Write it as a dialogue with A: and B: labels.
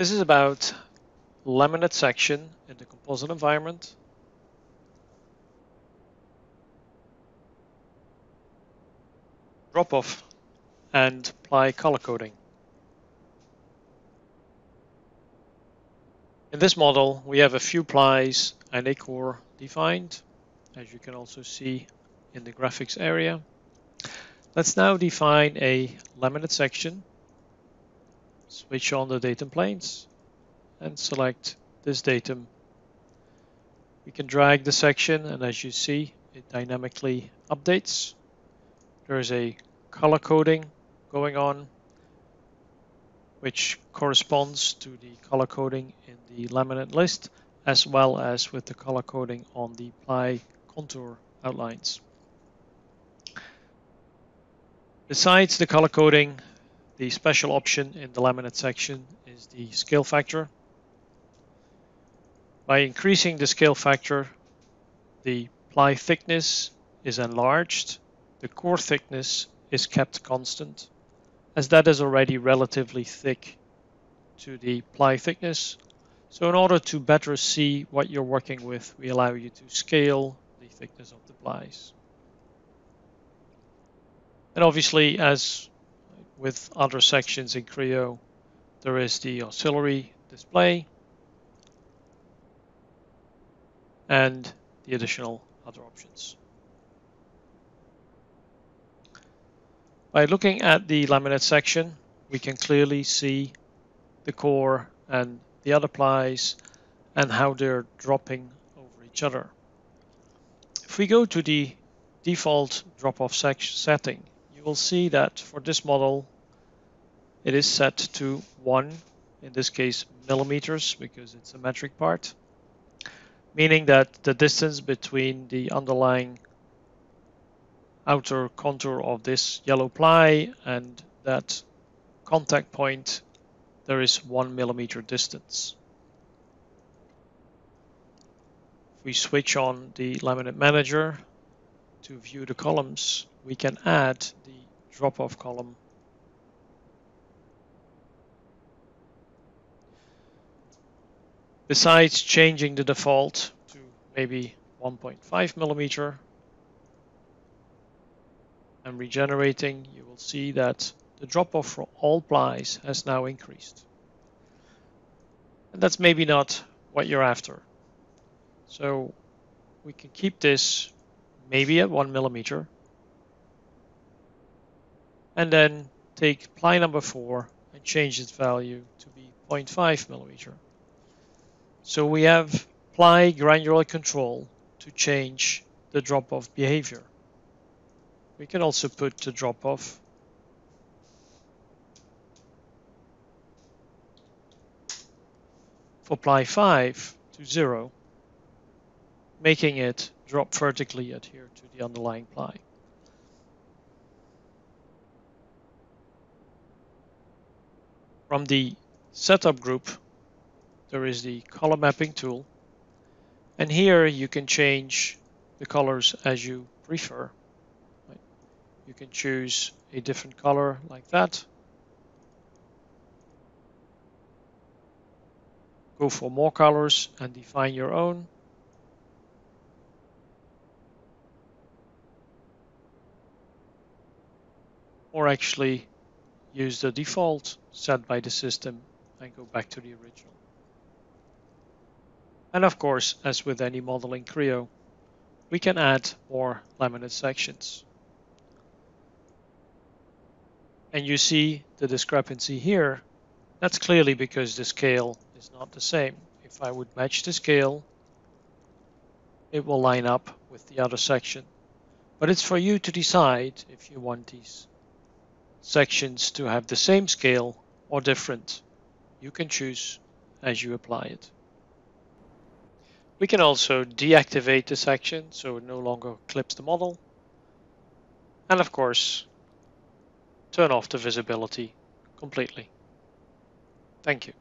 A: This is about laminate section in the composite environment. Drop off and ply color coding. In this model, we have a few plies and a core defined, as you can also see in the graphics area. Let's now define a laminate section. Switch on the datum planes and select this datum. We can drag the section and as you see, it dynamically updates. There is a color coding going on which corresponds to the color coding in the laminate list as well as with the color coding on the ply contour outlines. Besides the color coding, the special option in the laminate section is the scale factor. By increasing the scale factor, the ply thickness is enlarged, the core thickness is kept constant, as that is already relatively thick to the ply thickness. So in order to better see what you're working with, we allow you to scale the thickness of the plies. And obviously, as with other sections in Creo, there is the auxiliary display and the additional other options. By looking at the laminate section, we can clearly see the core and the other plies and how they're dropping over each other. If we go to the default drop-off setting, you will see that for this model, it is set to one, in this case millimeters, because it's a metric part, meaning that the distance between the underlying outer contour of this yellow ply and that contact point there is one millimeter distance. If we switch on the laminate manager to view the columns we can add the drop-off column besides changing the default to maybe 1.5 millimeter and regenerating, you will see that the drop-off for all plies has now increased. And that's maybe not what you're after. So we can keep this maybe at one millimeter and then take ply number four and change its value to be 0.5 millimeter. So we have ply granular control to change the drop-off behavior. We can also put the drop off for ply 5 to 0, making it drop vertically adhere to the underlying ply. From the setup group, there is the color mapping tool. And here you can change the colors as you prefer. You can choose a different color like that. Go for more colors and define your own. Or actually use the default set by the system and go back to the original. And of course, as with any model in Creo, we can add more laminate sections. And you see the discrepancy here. That's clearly because the scale is not the same. If I would match the scale, it will line up with the other section. But it's for you to decide if you want these sections to have the same scale or different. You can choose as you apply it. We can also deactivate the section so it no longer clips the model. And of course, turn off the visibility completely. Thank you.